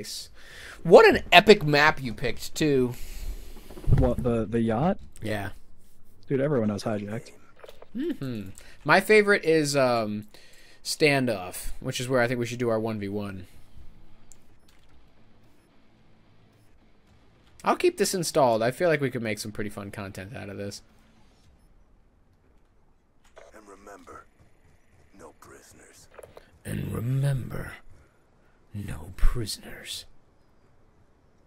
Nice. What an epic map you picked too. What the the yacht? Yeah. Dude, everyone knows hijacked. Hmm. My favorite is um, standoff, which is where I think we should do our one v one. I'll keep this installed. I feel like we could make some pretty fun content out of this. And remember, no prisoners. And remember, no prisoners.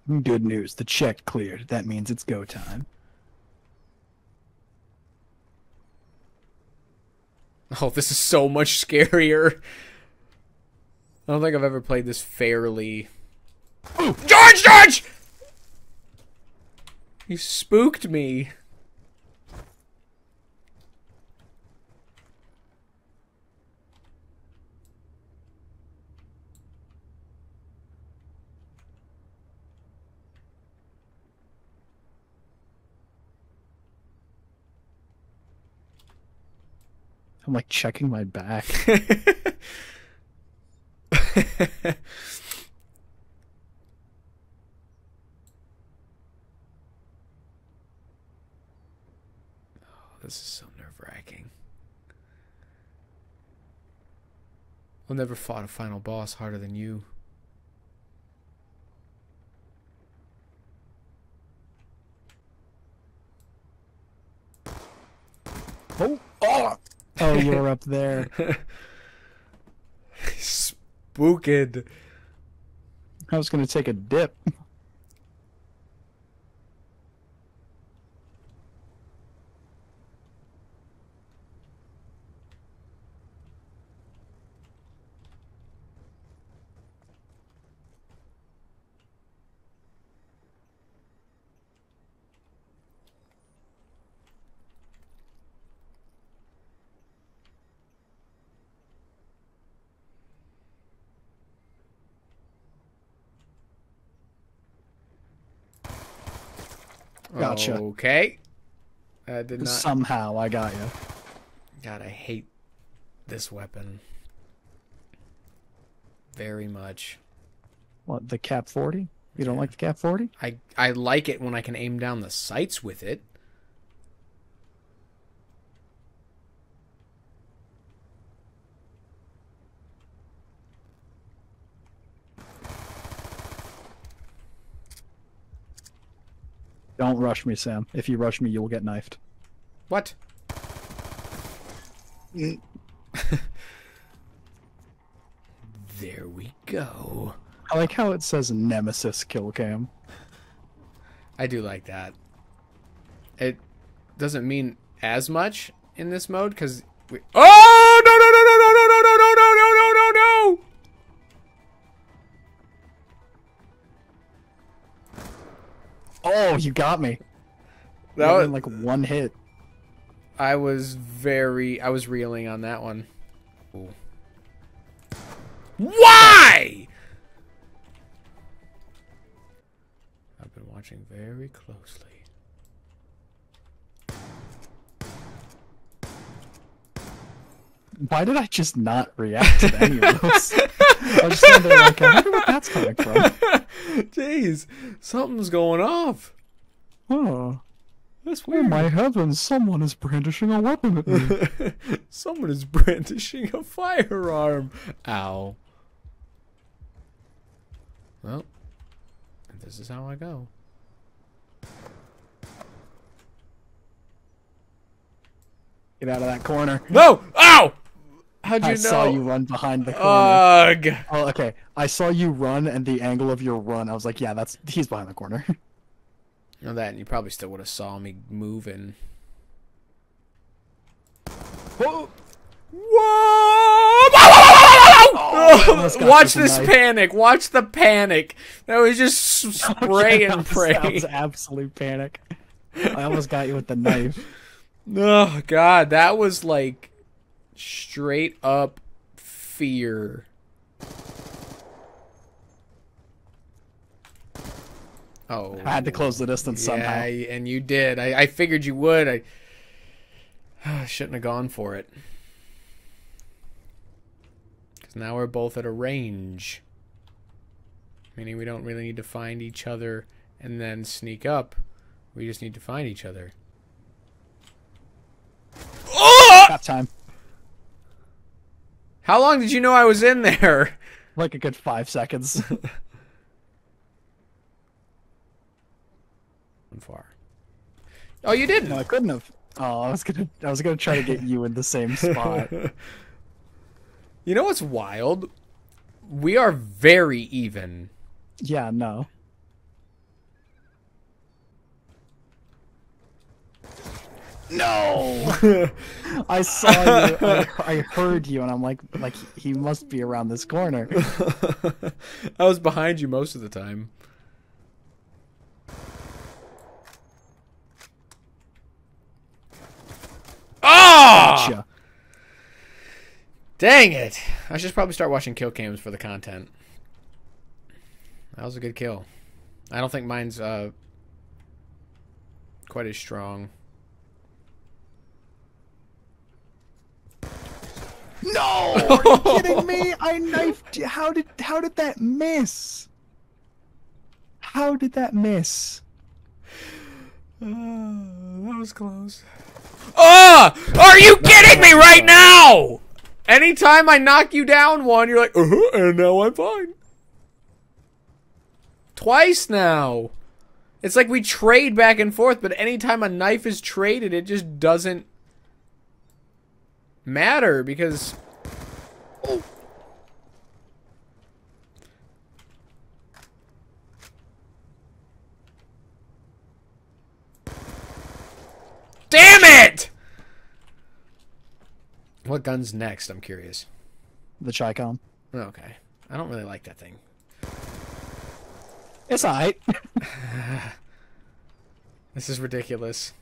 Good news. The check cleared. That means it's go time. Oh, this is so much scarier. I don't think I've ever played this fairly. Ooh, George, George! You spooked me. I'm like checking my back. oh, This is so nerve wracking. I've never fought a final boss harder than you. oh, oh, oh, you're up there. Spooked. I was gonna take a dip. Gotcha. Okay. I did not. Somehow I got you. God, I hate this weapon very much. What the KAP forty? You don't like the KAP forty? I I like it when I can aim down the sights with it. Don't rush me, Sam. If you rush me, you will get knifed. What? there we go. I like how it says Nemesis kill cam. I do like that. It doesn't mean as much in this mode because we. Oh Oh, you got me. That was like one hit. I was very. I was reeling on that one. Ooh. Why? I've been watching very closely. Why did I just not react to any of those? I was just standing there like, I wonder what that's coming from. Jeez, something's going off. Oh, That's oh weird. my heavens! Someone is brandishing a weapon at me. Someone is brandishing a firearm. Ow. Well, this is how I go. Get out of that corner. No! Ow! How'd you know? I know? saw you run behind the corner. Ugh. oh, okay. I saw you run, and the angle of your run, I was like, yeah, that's he's behind the corner. Know that, and you probably still would have saw me moving. Whoa! Whoa! Oh, I almost got Watch this a knife. panic. Watch the panic. That was just s- spray and pray. That was absolute panic. I almost got you with the knife. Oh god, that was like straight up fear. Oh, I had to close the distance yeah, somehow. and you did. I, I figured you would. I, I shouldn't have gone for it. Because now we're both at a range. Meaning we don't really need to find each other and then sneak up. We just need to find each other. Oh! Got time. How long did you know I was in there? Like a good five seconds. far. Oh, you didn't. no, I couldn't have. Oh, I was gonna. I was gonna try to get you in the same spot. You know what's wild? We are very even. Yeah, no. No. I saw you. I, I heard you, and I'm like, like he must be around this corner. I was behind you most of the time. Gotcha. Dang it! I should probably start watching kill cams for the content. That was a good kill. I don't think mine's uh quite as strong. No, are you kidding me? I knifed you. How did how did that miss? How did that miss? that was close. Ah! Are you kidding me right now? Anytime I knock you down one, you're like, uh-huh, and now I'm fine. Twice now. It's like we trade back and forth, but anytime a knife is traded, it just doesn't matter because. Oh. Damn it! What gun's next? I'm curious. The Chicom. Okay. I don't really like that thing. It's alright. This is ridiculous.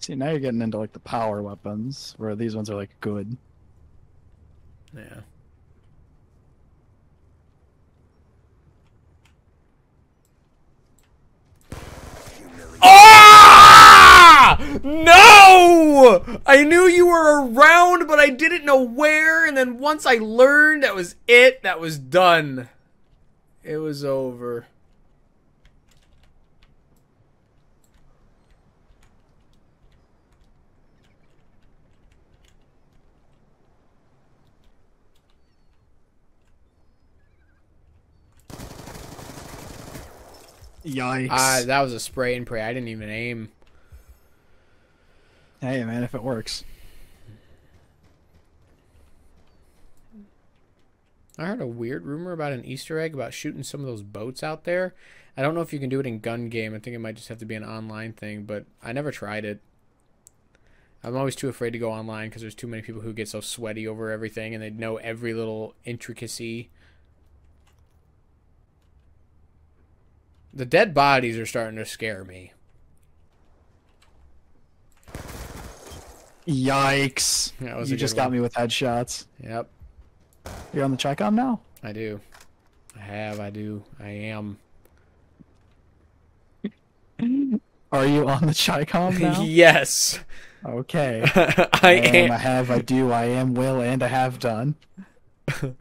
See, now you're getting into like the power weapons, where these ones are like good. Yeah. Ah! No! I knew you were around, but I didn't know where. And then once I learned, that was it. That was done. It was over. Yikes. Ah, that was a spray and pray. I didn't even aim. Hey man, if it works. I heard a weird rumor about an Easter egg about shooting some of those boats out there. I don't know if you can do it in gun game. I think it might just have to be an online thing, but I never tried it. I'm always too afraid to go online because there's too many people who get so sweaty over everything and they know every little intricacy. The dead bodies are starting to scare me. Yikes. That was you just got one. me with headshots. Yep, You're on the Chicom now? I do. I have, I do, I am. Are you on the Chicom now? yes. Okay. I am, am. I have, I do, I am, will, and I have done.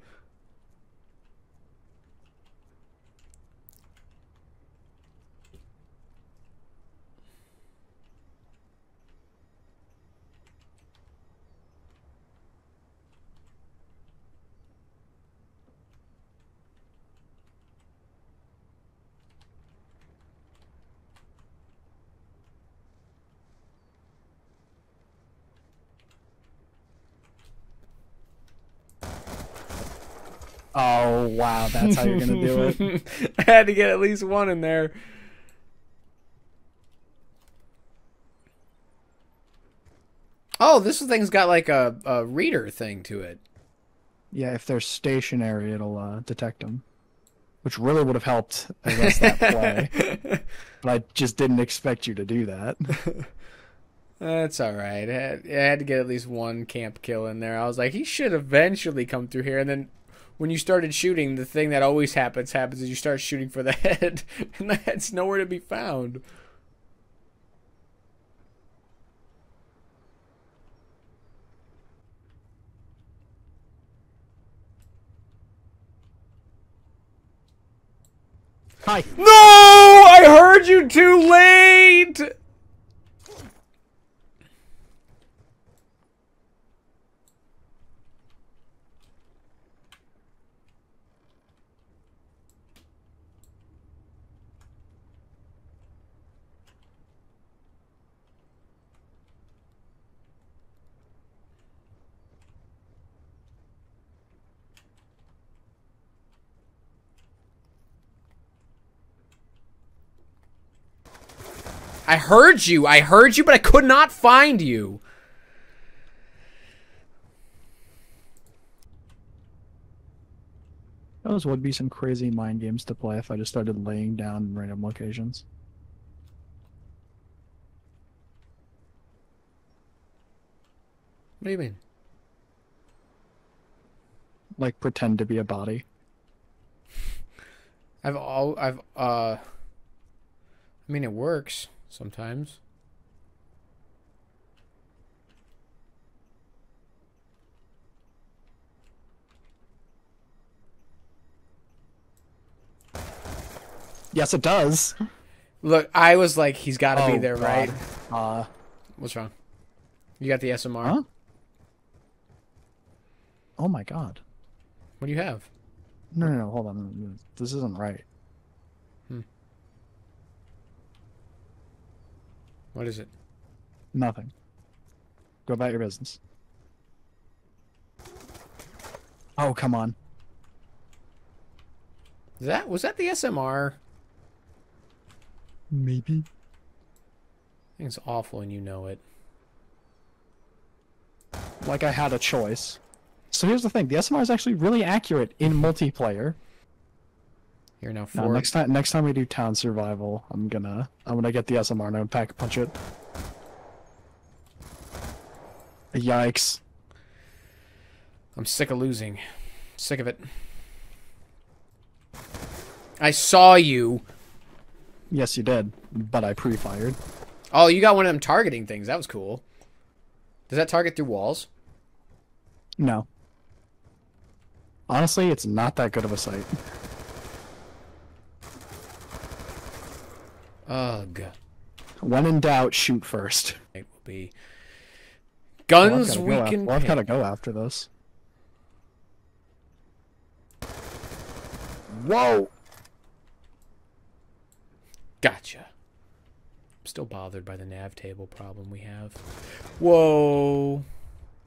Oh wow, that's how you're gonna do it. I had to get at least one in there. Oh, this thing's got like a, a reader thing to it. Yeah, if they're stationary, it'll uh, detect them, which really would have helped against that play. but I just didn't expect you to do that. That's all right. I had, I had to get at least one camp kill in there. I was like, he should eventually come through here. And then when you started shooting, the thing that always happens happens is you start shooting for the head, and the head's nowhere to be found. Hi. No! I heard you too late! I heard you. I heard you, but I could not find you. Those would be some crazy mind games to play if I just started laying down in random locations. What do you mean? Like pretend to be a body. I've all I've uh I mean it works sometimes. Yes, it does. Look, I was like he's got to be Oh, there, God. right? Uh, What's wrong? You got the SMR? Huh? oh my god. What do you have? No, no, no, hold on. This isn't right. What is it? Nothing. Go about your business. Oh, come on. That was that the SMR? Maybe. It's awful and you know it. Like I had a choice. So here's the thing: the SMR is actually really accurate in multiplayer. You're now four. next time, next time we do town survival, I'm gonna, I'm gonna get the SMR and pack punch it. Yikes! I'm sick of losing. Sick of it. I saw you. Yes, you did, but I pre-fired. Oh, you got one of them targeting things. That was cool. Does that target through walls? No. Honestly, it's not that good of a sight. Ugh. When in doubt, shoot first. It will be guns gotta we can. well, I've gotta go after this. Whoa! Gotcha. I'm still bothered by the nav table problem we have. Whoa.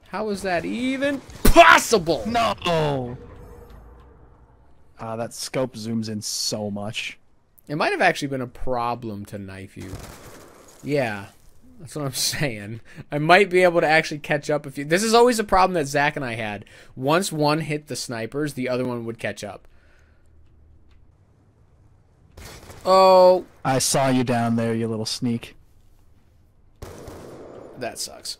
How is that even possible? No! Ah, that scope zooms in so much. It might have actually been a problem to knife you. Yeah. That's what I'm saying. I might be able to actually catch up if you. This is always a problem that Zach and I had. Once one hit the snipers, the other one would catch up. Oh, I saw you down there, you little sneak. that sucks.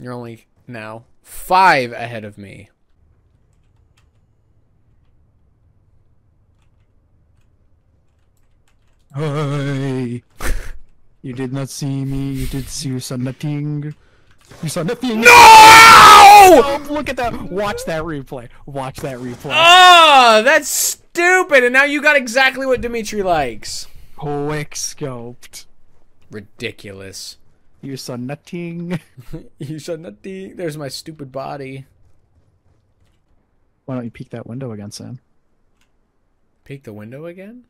You're only now five ahead of me. Hey! You did not see me. You did see you saw nothing. You saw nothing. No! Oh, look at that! Watch that replay. Watch that replay. Oh, that's stupid. And now you got exactly what Demitri likes. Quick scoped. Ridiculous. You saw nothing. You saw nothing. There's my stupid body. Why don't you peek that window again, Sam? Peek the window again?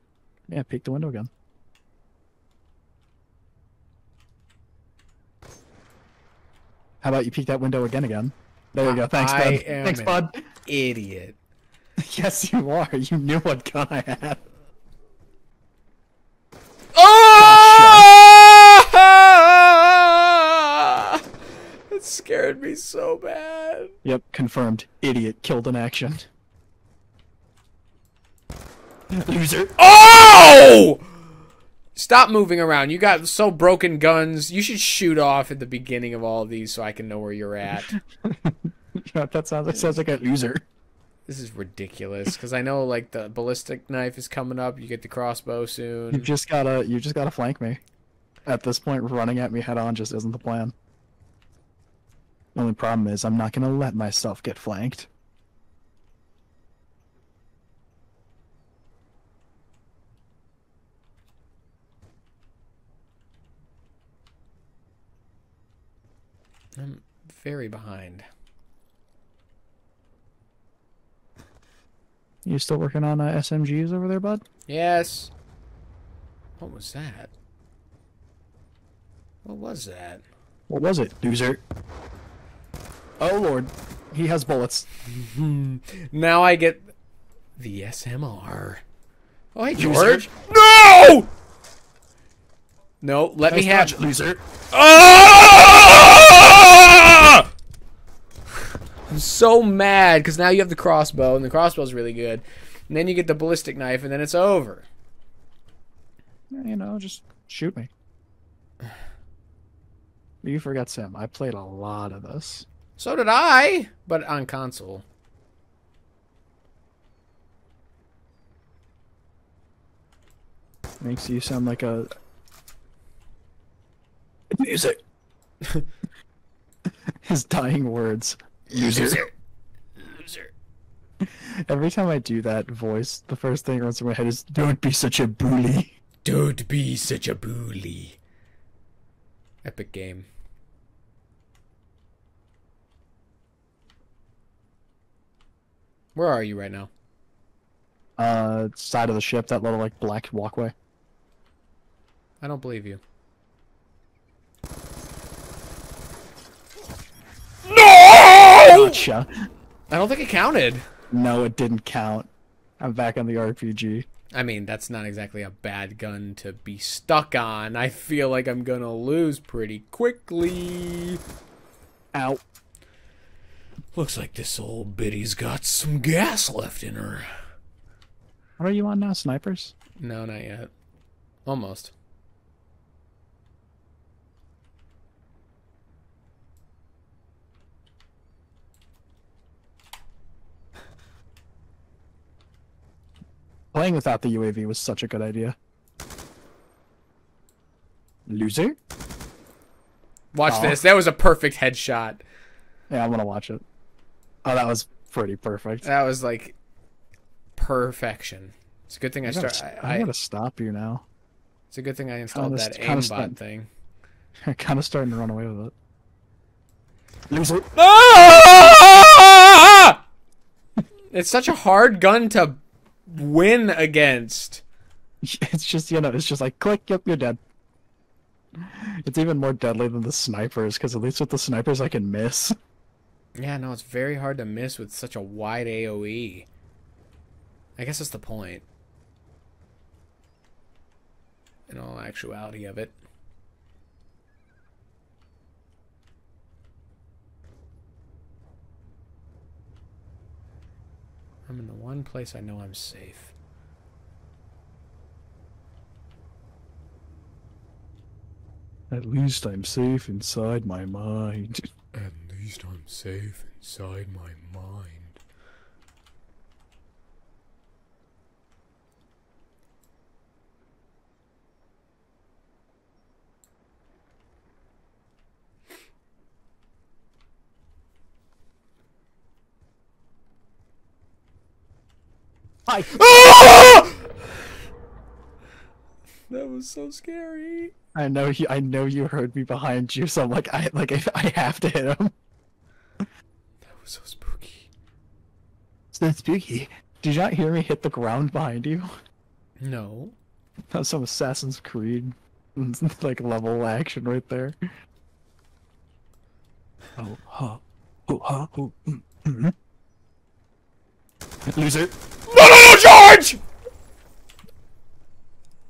Yeah, peek the window again. How about you peek that window again again? There you go. Thanks, I bud. Thanks, an- bud. Idiot. Yes, you are. You knew what gun I had. Oh! That scared me so bad. Yep, confirmed. Idiot killed in action. Loser. Oh! Stop moving around. You got so broken guns. You should shoot off at the beginning of all of these so I can know where you're at. That sounds that sounds like a loser. This is ridiculous because I know like the ballistic knife is coming up. You get the crossbow soon. You just gotta you just gotta flank me. At this point, running at me head on just isn't the plan. The only problem is I'm not gonna let myself get flanked. I'm very behind. You still working on uh, SMGs over there, bud? Yes. What was that? What was that? What was it, loser? Oh lord, he has bullets. Now I get the SMR. Oh, hey, Loser. George. No! No, let me Nice have. dodge, loser. Ah! I'm so mad because now you have the crossbow, and the crossbow's really good. And then you get the ballistic knife, and then it's over. You know, just shoot me. You forgot, Sam. I played a lot of this. So did I, but on console. Makes you sound like a music. His dying words. Loser. Loser. Every time I do that voice, the first thing that runs through my head is "Don't be such a bully." Don't be such a bully. Epic game. Where are you right now? Uh, side of the ship, that little like black walkway. I don't believe you. No! Gotcha. I don't think it counted. No, it didn't count. I'm back on the RPG. I mean, that's not exactly a bad gun to be stuck on. I feel like I'm gonna lose pretty quickly. Ow. Looks like this old biddy's got some gas left in her. What are you on now, snipers? No, not yet. Almost. Playing without the UAV was such a good idea. Loser? Watch Aw. this. That was a perfect headshot. Yeah, I'm gonna watch it. Oh, that was pretty perfect. That was like perfection. It's a good thing I I gotta, start. I, I gotta stop you now. it's a good thing I installed Kinda that kinda aimbot st- thing. I'm kind of starting to run away with it. Loser. Ah! It's such a hard gun to win against. It's just you know, it's just like click. Yep, you're dead. It's even more deadly than the snipers because at least with the snipers I can miss. Yeah, no, it's very hard to miss with such a wide AoE. I guess that's the point. In all actuality of it. I'm in the one place I know I'm safe. At least I'm safe inside my mind. At least I'm safe inside my mind. Hi. That was so scary. I know you. I know you heard me behind you, so I'm like, I like, I, I have to hit him. That was so spooky. So spooky. Did you not hear me hit the ground behind you? No. That was some Assassin's Creed, like level action right there. Oh, huh, oh, huh, oh, mm, mm. Loser. George!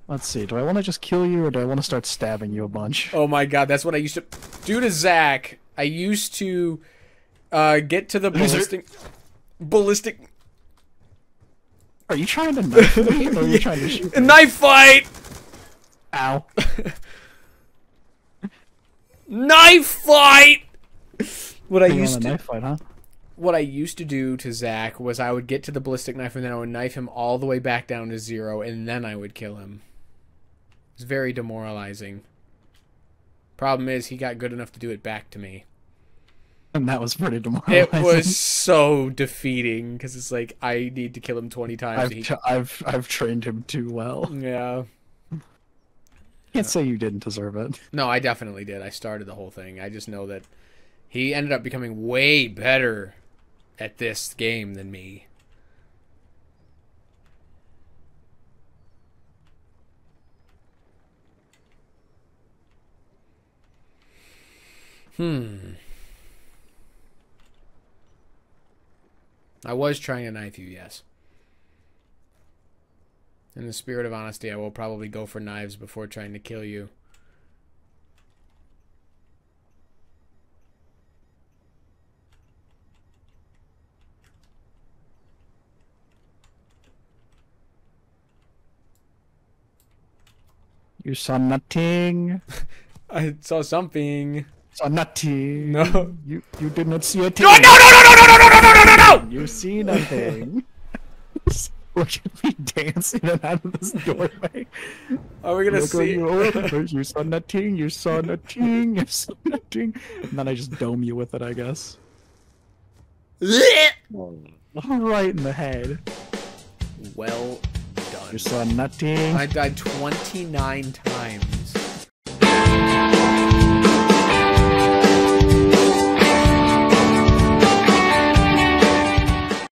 Let's see. Do I want to just kill you, or do I want to start stabbing you a bunch? Oh my god, that's what I used to do to Zach. I used to uh, get to the ballistic. Ballistic. Are you trying to knife me, or are you trying to shoot me? Knife fight! Ow. Knife fight! What I used a to knife fight, huh? What I used to do to Zach was I would get to the ballistic knife and then I would knife him all the way back down to zero and then I would kill him. It's very demoralizing. Problem is he got good enough to do it back to me. And that was pretty demoralizing. It was so defeating because it's like I need to kill him twenty times. I've, he- I've I've trained him too well. yeah. Can't say you didn't deserve it. No, I definitely did. I started the whole thing. I just know that He ended up becoming way better at this game than me. Hmm. I was trying to knife you, yes. In the spirit of honesty, I will probably go for knives before trying to kill you. You saw nothing. I saw something. Saw nothing. No. You you did not see a thing. No, no, no, no, no, no, no, no, no, no, no, no! You see nothing. Look at me dancing in and out of this doorway. Are we gonna Look see? you, you saw nothing. You saw nothing. You saw nothing. And then I just dome you with it, I guess. Right in the head. well done. You saw nothing. I died 29 times.